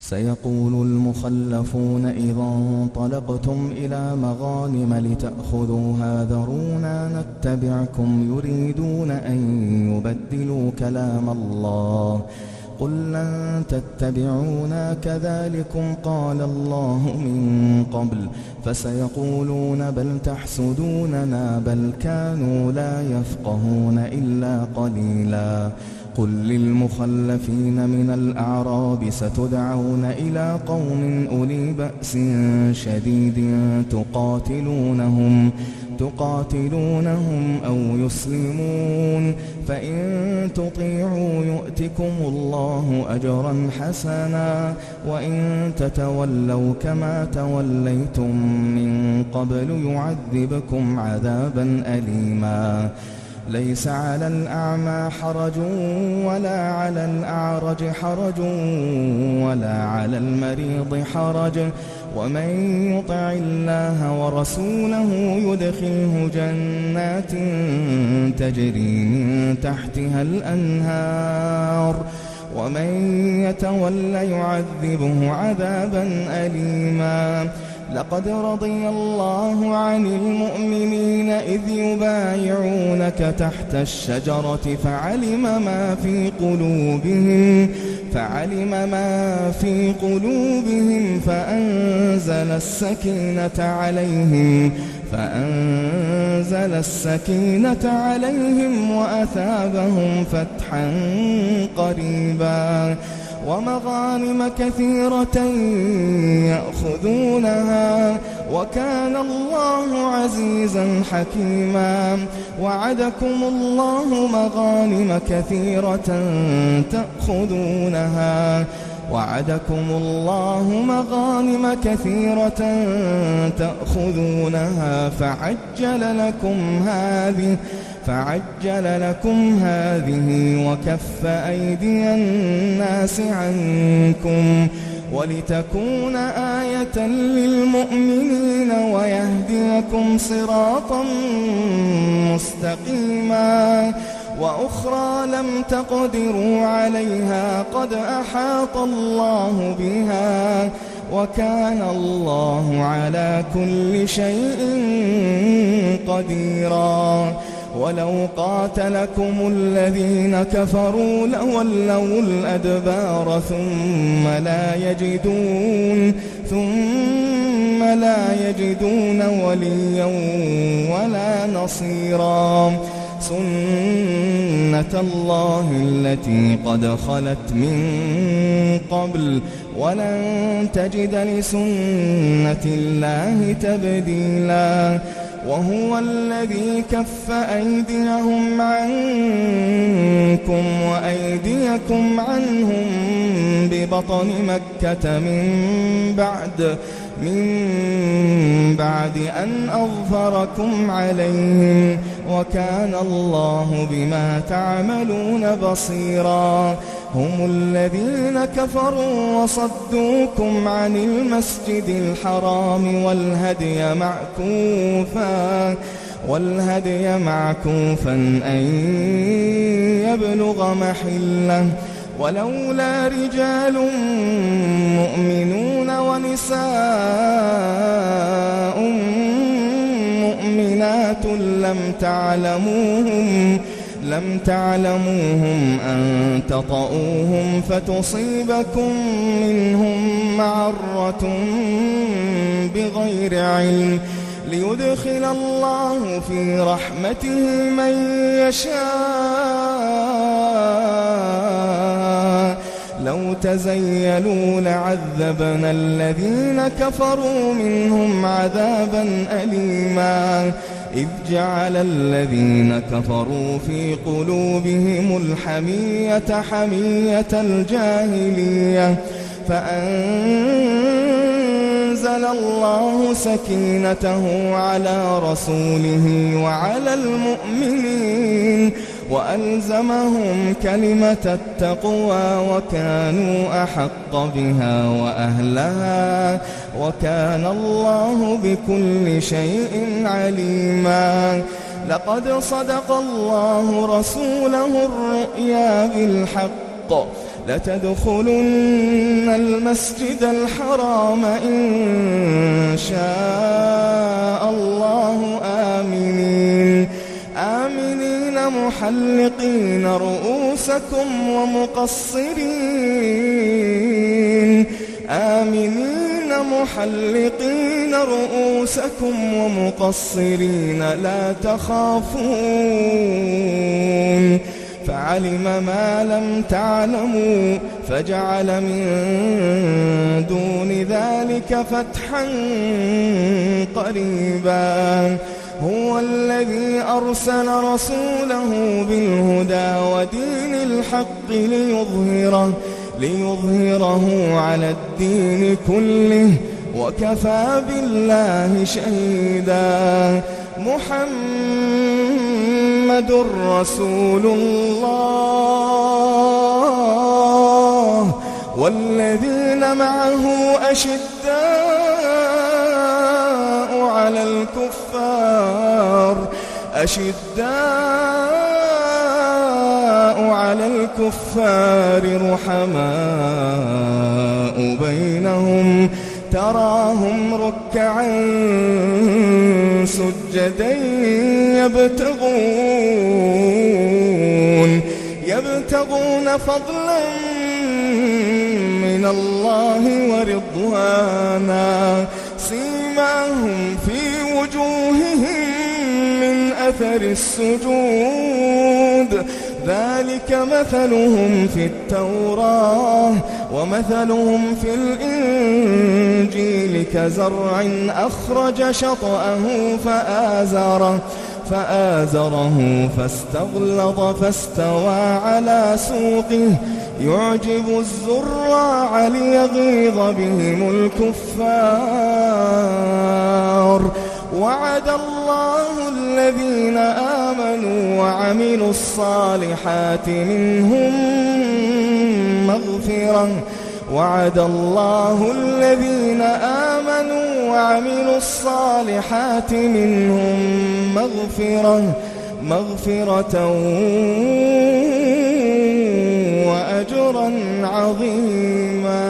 سيقول المخلفون إذا انطلقتم إلى مغانم لتأخذوها ذرونا نتبعكم يريدون أن يبدلوا كلام الله. قل لن تتبعونا كذلكم قال الله من قبل فسيقولون بل تحسدوننا بل كانوا لا يفقهون إلا قليلاً قل للمخلفين من الأعراب ستدعون إلى قوم أولي بأس شديد تقاتلونهم تقاتلونهم أو يسلمون فإن تطيعوا يؤتكم الله أجرا حسنا وإن تتولوا كما توليتم من قبل يعذبكم عذابا أليما. ليس على الأعمى حرج ولا على الأعرج حرج ولا على المريض حرج ومن يطع الله ورسوله يدخله جنات تجري من تحتها الأنهار. ومن يتول يعذبه عذابا أليما. لقد رضي الله عن المؤمنين إذ يبايعونك تحت الشجرة فعلم ما في قلوبهم فعلم ما في قلوبهم فأنزل السكينة عليهم فأنزل السكينة عليهم وأثابهم فتحا قريبا. ومغانم كثيرة يأخذونها وكان الله عزيزا حكيما. وعدكم الله مغانم كثيرة تأخذونها. وعدكم الله مغانم كثيرة تأخذونها فعجل لكم هذه فعجل لكم هذه وكف أيدي الناس عنكم ولتكون آية للمؤمنين ويهديكم صراطا مستقيما وأخرى لم تقدروا عليها قد أحاط الله بها وكان الله على كل شيء قديراً. ولو قاتلكم الذين كفروا لولوا الأدبار ثم لا يجدون ثم لا يجدون وليا ولا نصيرا. سنة الله التي قد خلت من قبل ولن تجد لسنة الله تبديلاً وهو الذي كف أيديهم عنكم وأيديكم عنهم ببطن مكة من بعد من بعد أن أظفركم عليهم وكان الله بما تعملون بصيراً. هم الذين كفروا وصدوكم عن المسجد الحرام والهدي معكوفا والهدي معكوفا أن يبلغ محلة. ولولا رجال مؤمنون ونساء مؤمنات لم تعلموهم لم تعلموهم أن تطؤوهم فتصيبكم منهم معرة بغير علم. ليدخل الله في رحمته من يشاء. لو تزيلوا لعذبنا الذين كفروا منهم عذابا أليما. إذ جعل الذين كفروا في قلوبهم الحمية حمية الجاهلية. فأنزل الله سكينته على رسوله وعلى المؤمنين. وألزمهم كلمة التقوى وكانوا أحق بها وأهلها وكان الله بكل شيء عليما. لقد صدق الله رسوله الرؤيا بالحق. لتدخلن المسجد الحرام إن شاء الله آمنين محلقين رؤوسكم ومقصرين. آمنين محلقين رؤوسكم ومقصرين. لا تخافون. فعلم ما لم تعلموا فجعل من دون ذلك فتحا قريبا. هو الذي أرسل رسوله بالهدى ودين الحق ليظهره ليظهره على الدين كله وكفى بالله شهيدا. محمد رسول الله والذين معه أشداء على الكفار أشداء على الكفار رحماء بينهم تراهم ركعا سجدا يبتغون يبتغون فضلا من الله ورضوانا. سيماهم في وجوههم من أثر السجود. ذلك مثلهم في التوراة ومثلهم في الإنجيل كزرع أخرج شطأه فآزره. فآزره فاستغلظ فاستوى على سوقه. يعجب الزراع ليغيظ بهم الكفار. وعد الله الذين آمنوا وعملوا الصالحات منهم مغفرة. وعد الله الذين آمنوا وعملوا الصالحات منهم مغفرة مغفرة وأجرا عظيما.